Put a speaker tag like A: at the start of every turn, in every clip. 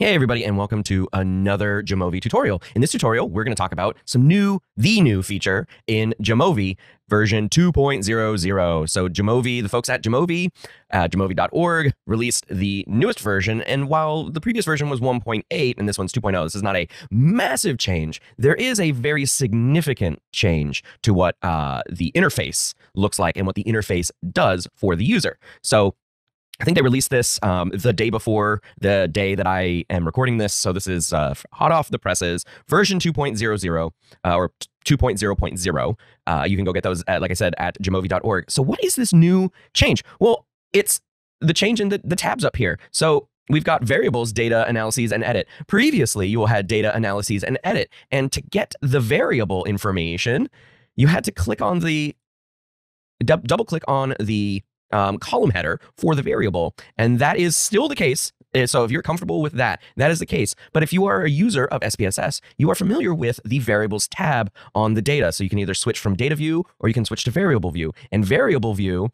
A: Hey everybody and welcome to another Jamovi tutorial. In this tutorial, we're going to talk about some new, the new feature in Jamovi version 2.00. So Jamovi, the folks at Jamovi, uh, jamovi.org released the newest version. And while the previous version was 1.8 and this one's 2.0, this is not a massive change. There is a very significant change to what uh, the interface looks like and what the interface does for the user. So I think they released this um, the day before the day that I am recording this. So this is uh, hot off the presses, version 2.00 uh, or 2.0.0. Uh, you can go get those, at, like I said, at jamovi.org. So what is this new change? Well, it's the change in the, the tabs up here. So we've got variables, data, analyses, and edit. Previously, you will had data, analyses, and edit. And to get the variable information, you had to click on the, double click on the um, column header for the variable. And that is still the case. Eh, so if you're comfortable with that, that is the case. But if you are a user of SPSS, you are familiar with the variables tab on the data. So you can either switch from data view or you can switch to variable view. And variable view,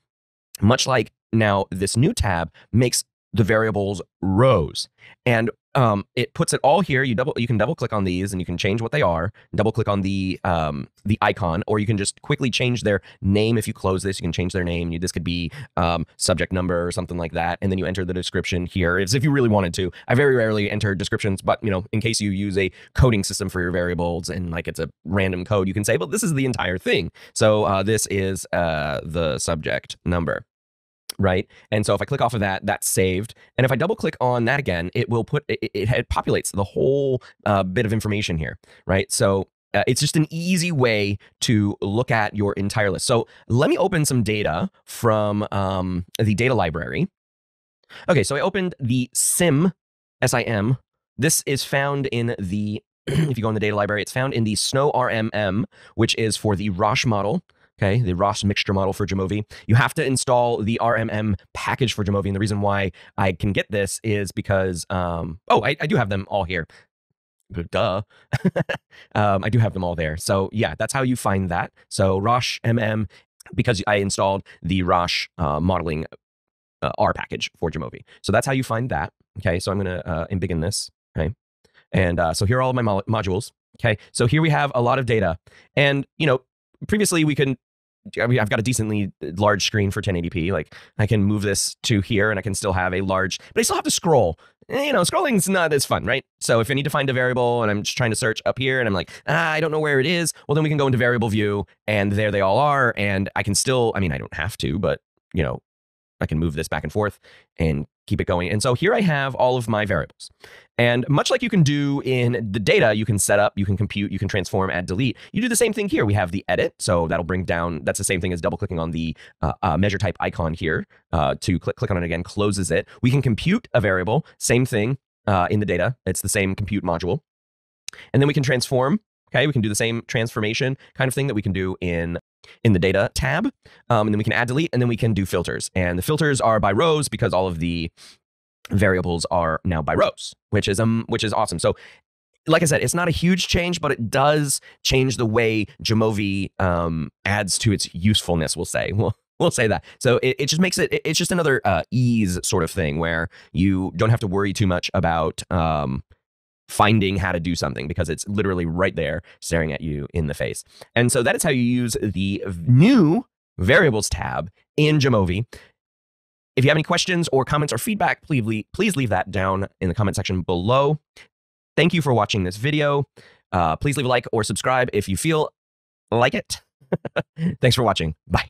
A: much like now this new tab, makes the variables rows. And um, it puts it all here. You double, you can double click on these, and you can change what they are. Double click on the um, the icon, or you can just quickly change their name. If you close this, you can change their name. You, this could be um, subject number or something like that, and then you enter the description here, if you really wanted to. I very rarely enter descriptions, but you know, in case you use a coding system for your variables and like it's a random code, you can say, well, this is the entire thing. So uh, this is uh, the subject number right? And so if I click off of that, that's saved. And if I double click on that again, it will put, it, it, it populates the whole uh, bit of information here, right? So uh, it's just an easy way to look at your entire list. So let me open some data from um, the data library. Okay, so I opened the SIM, S-I-M. This is found in the, if you go in the data library, it's found in the SNOW RMM, which is for the Rasch model okay, the Rasch mixture model for Jamovi. You have to install the RMM package for Jamovi. And the reason why I can get this is because, um, oh, I, I do have them all here. Duh. um, I do have them all there. So yeah, that's how you find that. So Rasch MM, because I installed the Rasch uh, modeling uh, R package for Jamovi. So that's how you find that. Okay, so I'm going to uh, embiggen this. Okay. And uh, so here are all my mo modules. Okay, so here we have a lot of data. And, you know, previously we can I mean, I've got a decently large screen for 1080p. Like I can move this to here and I can still have a large, but I still have to scroll. Eh, you know, scrolling's not as fun, right? So if I need to find a variable and I'm just trying to search up here and I'm like, ah, I don't know where it is, well, then we can go into variable view and there they all are. And I can still, I mean, I don't have to, but you know, I can move this back and forth and keep it going. And so here I have all of my variables. And much like you can do in the data, you can set up, you can compute, you can transform, add, delete. You do the same thing here. We have the edit. So that'll bring down, that's the same thing as double clicking on the uh, uh, measure type icon here uh, to click, click on it again, closes it. We can compute a variable, same thing uh, in the data. It's the same compute module. And then we can transform. Okay, we can do the same transformation kind of thing that we can do in in the data tab. Um, and then we can add delete and then we can do filters. And the filters are by rows because all of the variables are now by rows, which is um which is awesome. So like I said, it's not a huge change, but it does change the way Jamovi um, adds to its usefulness, we'll say. We'll, we'll say that. So it, it just makes it, it's just another uh, ease sort of thing where you don't have to worry too much about um, finding how to do something because it's literally right there staring at you in the face. And so that is how you use the new variables tab in Jamovi. If you have any questions or comments or feedback, please leave, please leave that down in the comment section below. Thank you for watching this video. Uh, please leave a like or subscribe if you feel like it. Thanks for watching. Bye.